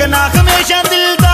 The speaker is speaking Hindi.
टेकना हमेशा दिलदार